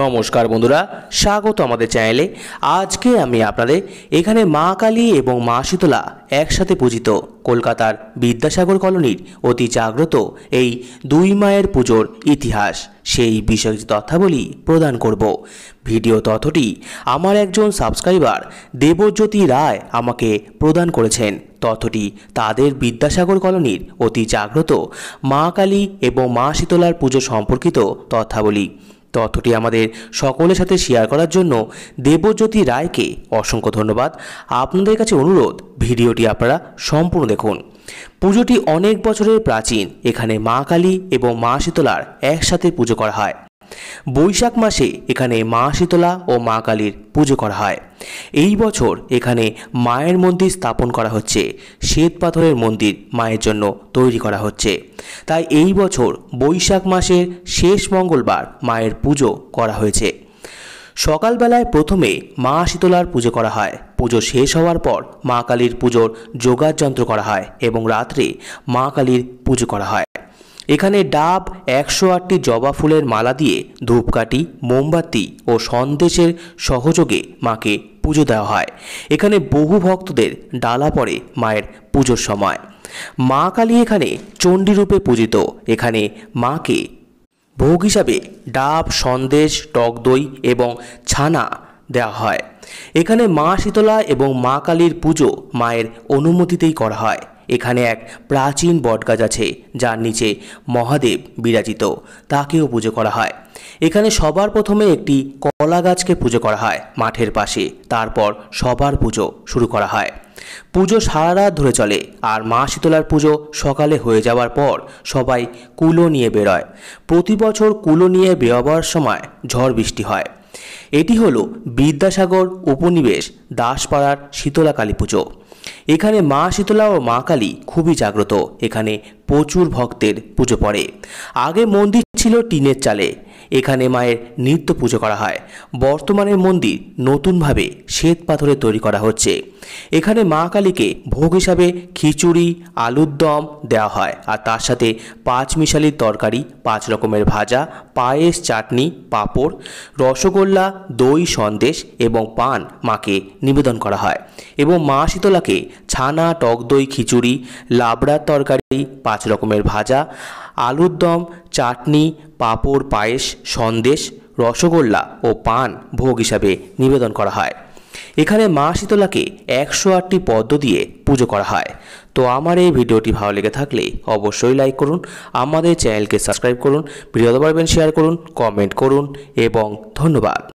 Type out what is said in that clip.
নমস্কার বন্ধুরা, স্বাগত আমাদের চ্যানেলে। আজকে আমি আপনাদের এখানে মা কালী এবং মা শীতলা একসাথে পূজিত। কলকাতার বিদ্যাসাগর কলোনির অতি জাগ্রত এই দুই মায়ের পুজোর ইতিহাস, সেই বিষয়ে তথ্যাবলী প্রদান করব। ভিডিও তথ্যটি আমার একজন সাবস্ক্রাইবার দেবজ্যোতি রায় আমাকে প্রদান করেছেন। তথ্যটি তাদের বিদ্যাসাগর কলোনির অতি জাগ্রত মা কালী এবং মা শীতলার পুজো সম্পর্কিত তথ্যাবলী। তথ্যটি আমাদের সকলের সাথে শেয়ার করার জন্য দেবজ্যোতি রায়কে অসংখ্য ধন্যবাদ। আপনাদের কাছে অনুরোধ, ভিডিওটি আপনারা সম্পূর্ণ দেখুন। পুজোটি অনেক বছরের প্রাচীন। এখানে মা কালী এবং মা শীতলার একসাথে পুজো করা হয়। বৈশাখ মাসে এখানে মা শীতলা ও মা কালীর পুজো করা হয়। এই বছর এখানে মায়ের মন্দির স্থাপন করা হচ্ছে। শ্বেত পাথরের মন্দির মায়ের জন্য তৈরি করা হচ্ছে। তাই এই বছর বৈশাখ মাসের শেষ মঙ্গলবার মায়ের পুজো করা হয়েছে। সকালবেলায় প্রথমে মা শীতলার পুজো করা হয়। পুজো শেষ হওয়ার পর মা কালীর পুজোর যোগার যন্ত্র করা হয় এবং রাত্রে মা কালীর পুজো করা হয়। এখানে ডাব, একশো আটটি জবা ফুলের মালা দিয়ে ধূপকাঠি, মোমবাতি ও সন্দেশের সহযোগে মাকে পুজো দেওয়া হয়। এখানে বহু ভক্তদের ডালা পড়ে মায়ের পুজোর সময়। মা কালী এখানে চণ্ডীরূপে পূজিত। এখানে মাকে ভোগ হিসাবে ডাব, সন্দেশ, টক দই এবং ছানা দেওয়া হয়। এখানে মা শীতলা এবং মা কালীর পুজো মায়ের অনুমতিতেই করা হয়। এখানে এক প্রাচীন বটগাছ আছে, যার নিচে মহাদেব বিরাজিত, তাকেও পুজো করা হয়। এখানে সবার প্রথমে একটি কলা গাছকে পুজো করা হয় মাঠের পাশে, তারপর সবার পুজো শুরু করা হয়। পুজো সারা রাত ধরে চলে, আর মা শীতলার পুজো সকালে হয়ে যাওয়ার পর সবাই কুলো নিয়ে বেরোয়। প্রতি বছর কুলো নিয়ে বেরোবার সময় ঝড় বৃষ্টি হয়। এটি হলো বিদ্যাসাগর উপনিবেশ দাসপাড়ার শীতলা কালী পুজো। এখানে মা শীতলা ও মা কালী খুবই জাগ্রত। এখানে প্রচুর ভক্তের পুজো পড়ে। আগে মন্দির ছিল টিনের চালে। এখানে মায়ের নিত্য পুজো করা হয়। বর্তমানে মন্দির নতুনভাবে শ্বেত পাথরে তৈরি করা হচ্ছে। এখানে মা কালীকে ভোগ হিসাবে খিচুড়ি, আলুর দম দেওয়া হয়। আর তার সাথে পাঁচ মিশালির তরকারি, পাঁচ রকমের ভাজা, পায়েস, চাটনি, পাঁপড়, রসগোল্লা, দই, সন্দেশ এবং পান মাকে নিবেদন করা হয়। এবং মা শীতলাকে ছানা, টক দই, খিচুড়ি, লাবড়ার তরকারি পাঁচ রকমের ভাজা, আলুর দম, চাটনি, পাঁপড়, পায়েস, সন্দেশ, রসগোল্লা ও পান ভোগ হিসাবে নিবেদন করা হয়। এখানে মা শীতলাকে একশো আটটি পদ্ম দিয়ে পুজো করা হয়। তো আমার এই ভিডিওটি ভালো লেগে থাকলে অবশ্যই লাইক করুন, আমাদের চ্যানেলকে সাবস্ক্রাইব করুন ভিডিও পারবেন শেয়ার করুন, কমেন্ট করুন এবং ধন্যবাদ।